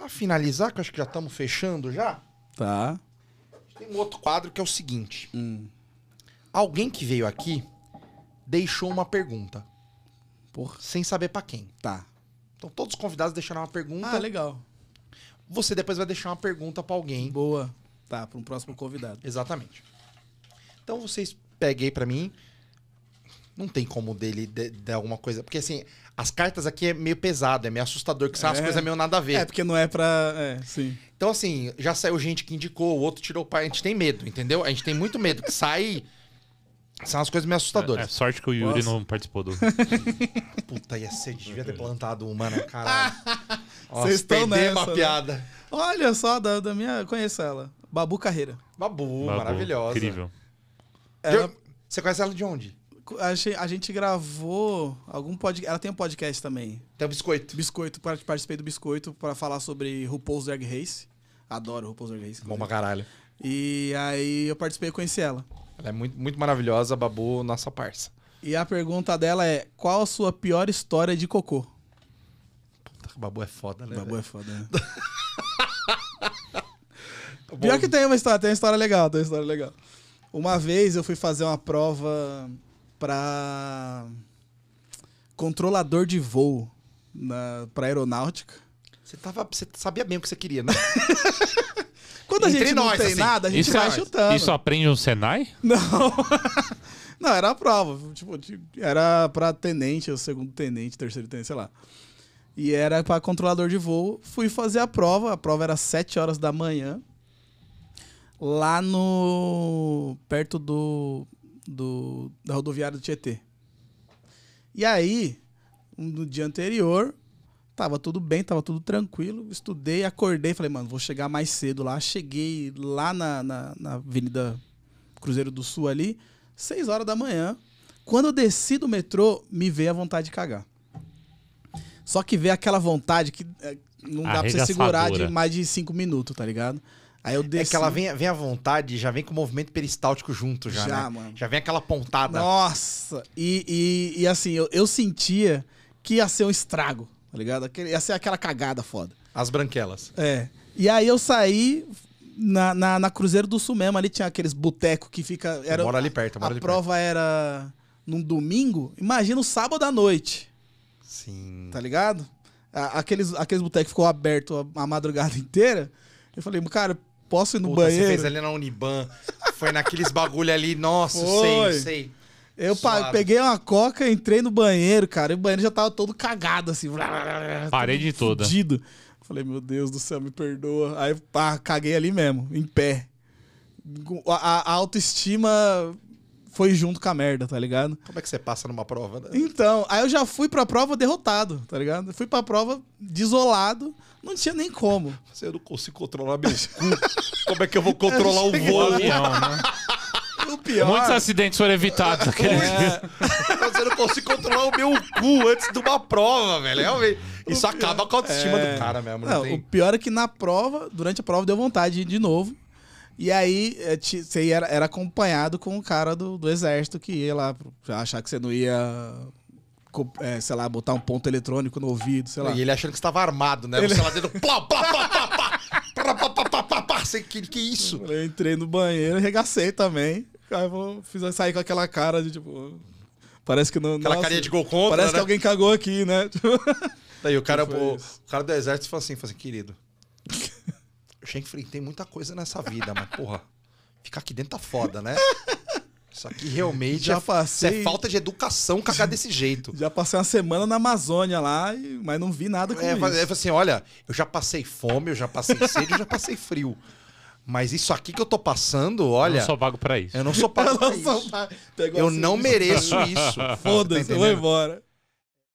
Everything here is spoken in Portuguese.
Pra finalizar, que eu acho que já estamos fechando já, Tá. tem um outro quadro que é o seguinte. Hum. Alguém que veio aqui deixou uma pergunta, Porra. sem saber pra quem. Tá. Então todos os convidados deixaram uma pergunta. Ah, legal. Você depois vai deixar uma pergunta pra alguém. Boa. Tá, para um próximo convidado. Exatamente. Então vocês peguei pra mim. Não tem como dele de- dar alguma coisa. Porque assim, as cartas aqui é meio pesado, é meio assustador, que são as É. coisas meio nada a ver. É, porque não é pra. É, sim. Então, assim, já saiu gente que indicou, o outro tirou o pai. A gente tem medo, entendeu? A gente tem muito medo. Que sai. São as coisas meio É, assustadoras. sorte que o Yuri Nossa. não participou do. Puta, ia ser. Devia ter plantado uma, né, caralho? Nossa, Vocês estão nessa, a né? piada. Olha só, da, da minha. Conheço ela. Babu Carreira. Babu, Babu. maravilhosa. Incrível. Ela, Você conhece ela de onde? A, gente, gravou algum podcast. Ela tem um podcast também. Tem o biscoito. Biscoito, par- participei do Biscoito para falar sobre RuPaul's Drag Race. Adoro RuPaul's Drag Race. Bom pra caralho. E aí eu participei e conheci ela. Ela é muito, muito maravilhosa, Babu, nossa parça. E a pergunta dela é: qual a sua pior história de cocô? Puta, Babu é foda, né? Babu velho? é foda, né? Pior que tem uma história, tem uma história legal, tem uma história legal. Uma vez eu fui fazer uma prova pra controlador de voo na, pra aeronáutica. Você, tava, você sabia bem o que você queria, né? Quando a Entre gente não nós, tem assim. nada, a gente Isso, vai é- chutando. isso aprende no Senai? Não. não, era a prova. Tipo, era pra tenente, ou segundo tenente, terceiro tenente, sei lá. E era pra controlador de voo. Fui fazer a prova. A prova era às 7 horas da manhã. Lá no. perto do. Do da rodoviária do Tietê. E aí, no dia anterior, tava tudo bem, tava tudo tranquilo. Estudei, acordei, falei, mano, vou chegar mais cedo lá. Cheguei lá na, na, na Avenida Cruzeiro do Sul ali, 6 horas da manhã. Quando eu desci do metrô, me veio a vontade de cagar. Só que veio aquela vontade que é, não dá pra você segurar de mais de 5 minutos, tá ligado? Aí eu desci. É que ela vem, vem à vontade, já vem com o movimento peristáltico junto, já, Já, né? mano. Já vem aquela pontada. Nossa! E, e, e assim, eu, eu sentia que ia ser um estrago, tá ligado? Aquele- Ia ser aquela cagada foda. As branquelas. É. E aí eu saí na, na, na Cruzeiro do Sul mesmo, ali tinha aqueles botecos que fica. Era, mora ali perto, eu moro a ali prova era num domingo. Imagina o sábado à noite, Sim. tá ligado? A- Aqueles, aqueles botecos ficou aberto a, a madrugada inteira. Eu falei, cara, posso ir no Puta, banheiro? Você fez ali na Uniban. Foi naqueles bagulho ali. Nossa, Foi. sei, sei. Eu Suave. peguei uma coca, entrei no banheiro, cara, e o banheiro já tava todo cagado, assim. Parede todo toda. Fudido. Falei, meu Deus do céu, me perdoa. Aí, pá, caguei ali mesmo, em pé. A- a autoestima foi junto com a merda, tá ligado? Como é que você passa numa prova? né? Então, aí eu já fui pra prova derrotado, tá ligado? Fui pra prova desolado, não tinha nem como. Você eu não consigo controlar meu cu. Como é que eu vou controlar o O voo? avião, né? O pior. Muitos acidentes foram evitados naquele dia. Você não consigo controlar o meu cu antes de uma prova, velho. Realmente. Isso acaba com a autoestima É. do cara mesmo. Não, Não, tem... o pior é que na prova, durante a prova, deu vontade de ir de novo. E aí, é, você era, era acompanhado com o cara do, do exército que ia lá, achar que você não ia, é, sei lá, botar um ponto eletrônico no ouvido, sei lá. E ele achando que você tava armado, né? Você lá dentro. Plá, plá, plá, plá, plá, plá, plá, plá, plá, plá, Que, que isso? Eu entrei no banheiro, arregacei também. Aí eu fiz sair com aquela cara de tipo. Parece que não. Aquela nossa, carinha de gol contra, Parece né? que alguém cagou aqui, né? Daí o cara, o, o cara do exército falou assim, falou assim, querido. Eu já enfrentei muita coisa nessa vida, mas, porra, ficar aqui dentro tá foda, né? Isso aqui realmente Já é, passei- isso é falta de educação cagar desse jeito. Já passei uma semana na Amazônia lá, e- mas não vi nada com É, isso. é assim, olha, eu já passei fome, eu já passei sede, eu já passei frio. Mas isso aqui que eu tô passando, Eu olha, não sou pago pra isso. eu não sou pago pra Eu não isso. sou- Eu assim, não mereço isso. Foda-se, Tá eu vou embora.